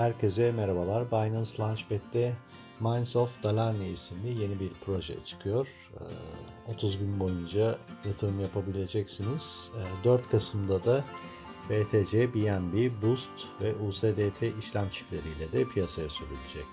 Herkese merhabalar. Binance Launchpad'de Minds of Dalarna isimli yeni bir proje çıkıyor. Ee, 30 gün boyunca yatırım yapabileceksiniz. Ee, 4 Kasım'da da BTC, BNB, Boost ve USDT işlem çiftleriyle de piyasaya sürülecek.